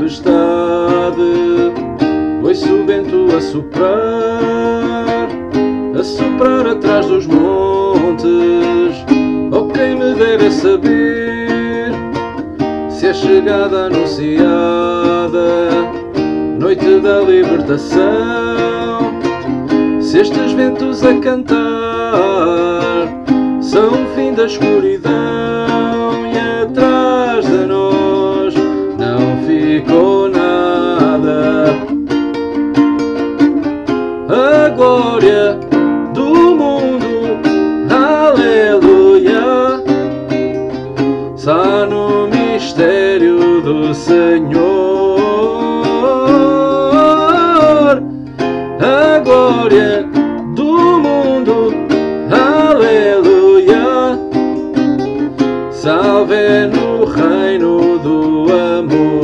tempestade, ouço o vento a soprar, a soprar atrás dos montes. Oh, quem me dera saber se é chegada anunciada, noite da libertação. Se estes ventos a cantar são o fim da escuridão Senhor. A glória do mundo, aleluia, salve no reino do amor.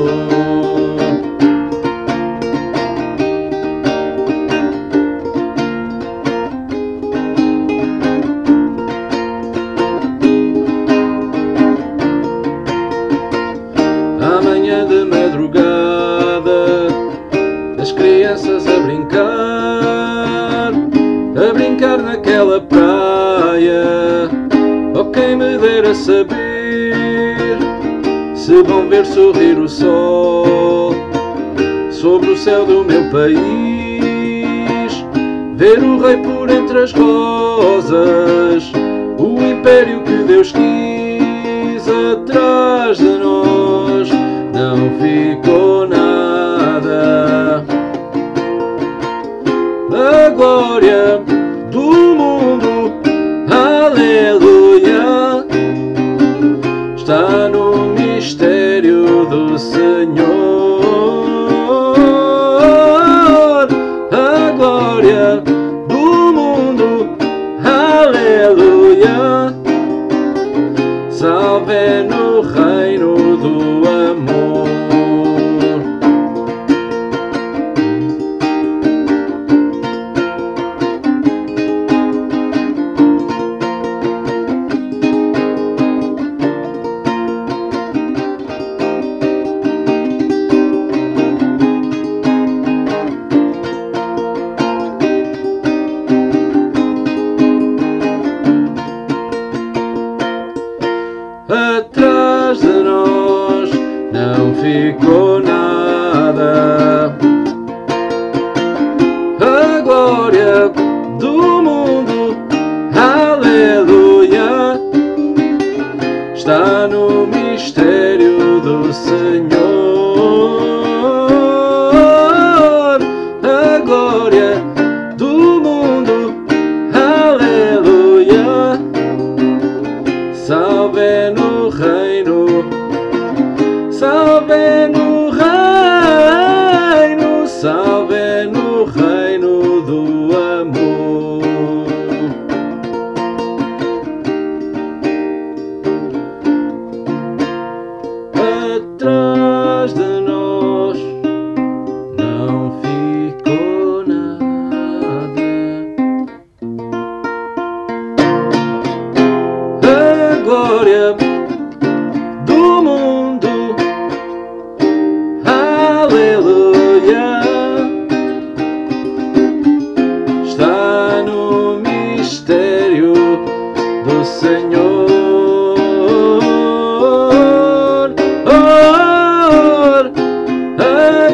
Brincar naquela praia. Oh, quem me dera saber se vão ver sorrir o sol sobre o céu do meu país, ver o rei por entre as rosas, o império que Deus quis atrás de nós não ficou nada. Glória está no mistério do Senhor. A glória atrás de nós não ficou nada. A glória do mundo, aleluia, está no mistério do Senhor. A glória do mundo, aleluia, salve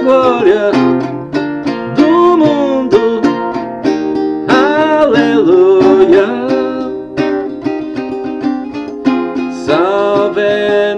glória do mundo. Aleluia. Salve